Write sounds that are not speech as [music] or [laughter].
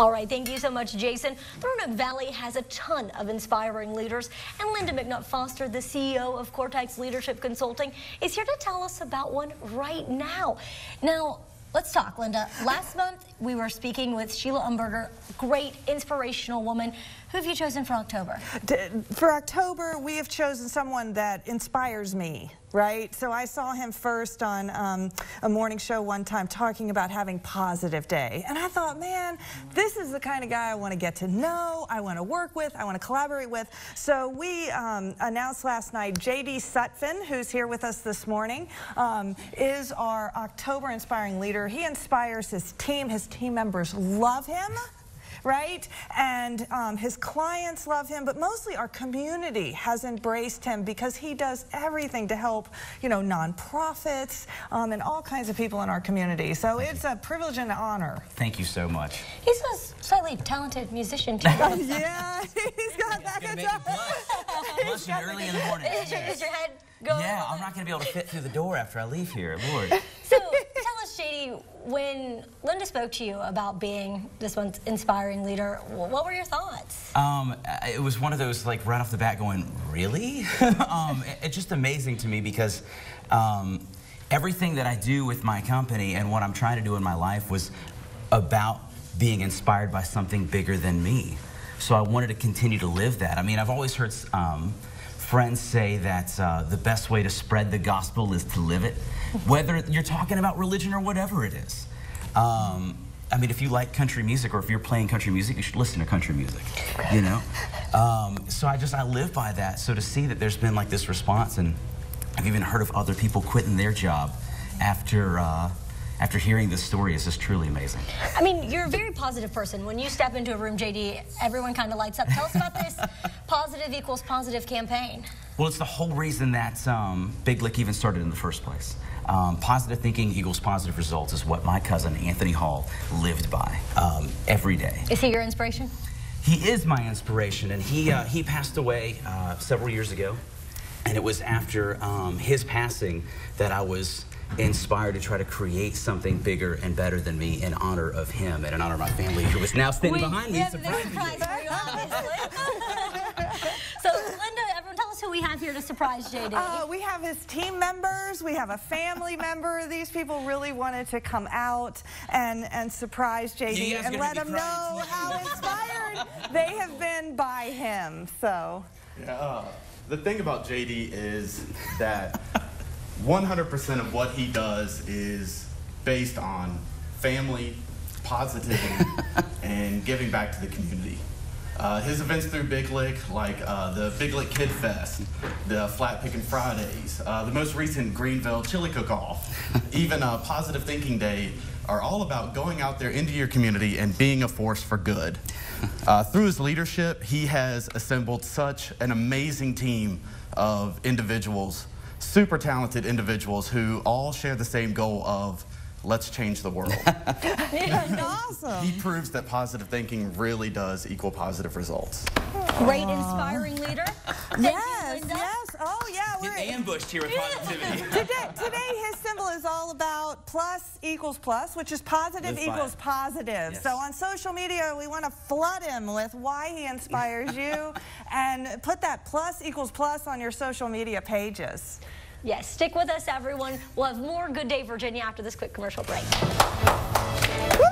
All right, thank you so much, Jason. Roanoke Valley has a ton of inspiring leaders, and Lynda McNutt Foster, the CEO of Cortex Leadership Consulting, is here to tell us about one right now. Now, Let's talk, Lynda. Last month, we were speaking with Sheila Umberger, great inspirational woman. Who have you chosen for October? For October, we have chosen someone that inspires me, right? So I saw him first on um, a morning show one time talking about having positive day. And I thought, man, this is the kind of guy I want to get to know, I want to work with, I want to collaborate with. So we um, announced last night J.D. Sutphin, who's here with us this morning, um, is our October Inspiring Leader. He inspires his team. His team members love him right? And um, his clients love him, but mostly our community has embraced him because he does everything to help, you know, nonprofits um, and all kinds of people in our community. So Thank it's you. a privilege and an honor. Thank you so much. He's a slightly talented musician, too. [laughs] yeah, he's got that guitar. Blushing [laughs] early in the morning. Is your, is your head going? Yeah, I'm not going to be able to fit through the door after I leave here. Lord. So JD, when Lynda spoke to you about being this one's inspiring leader, what were your thoughts? Um, it was one of those like right off the bat going, really? [laughs] um, it, it's just amazing to me because um, everything that I do with my company and what I'm trying to do in my life was about being inspired by something bigger than me. So I wanted to continue to live that. I mean, I've always heard um, friends say that uh, the best way to spread the gospel is to live it, whether you're talking about religion or whatever it is. Um, I mean, if you like country music or if you're playing country music, you should listen to country music, you know? Um, so I just, I live by that. So to see that there's been like this response, and I've even heard of other people quitting their job after, uh, after hearing this story is just truly amazing. I mean, you're a very positive person. When you step into a room, JD, everyone kind of lights up. Tell us about this [laughs] positive equals positive campaign. Well, it's the whole reason that um, Big Lick even started in the first place. Um, positive thinking equals positive results is what my cousin Anthony Hall lived by um, every day. Is he your inspiration? He is my inspiration, and he uh, he passed away uh, several years ago, and it was after um, his passing that I was inspired to try to create something bigger and better than me in honor of him and in honor of my family who is now standing we, behind me. Yeah, surprise for you, obviously. [laughs] so, Lynda, everyone tell us who we have here to surprise JD. Uh, we have his team members. We have a family member. These people really wanted to come out and, and surprise JD and let him know how inspired they have been by him. So. Yeah, the thing about JD is that 100% of what he does is based on family, positivity, [laughs] and giving back to the community. Uh, his events through Big Lick, like uh, the Big Lick Kid Fest, the Flat Picking Fridays, uh, the most recent Greenville Chili Cook-Off, [laughs] even uh, Positive Thinking Day, are all about going out there into your community and being a force for good. [laughs] Uh, through his leadership, he has assembled such an amazing team of individuals super talented individuals who all share the same goal of let's change the world. [laughs] awesome. He proves that positive thinking really does equal positive results. Great inspiring leader. yes, yes. Oh, yeah. We're ambushed here with positivity. [laughs] today, today, his symbol is all about plus equals plus, which is positive equals positive. Yes. So on social media, we want to flood him with why he inspires you [laughs] and put that plus equals plus on your social media pages. Yes, stick with us, everyone. We'll have more Good Day Virginia after this quick commercial break. Woo!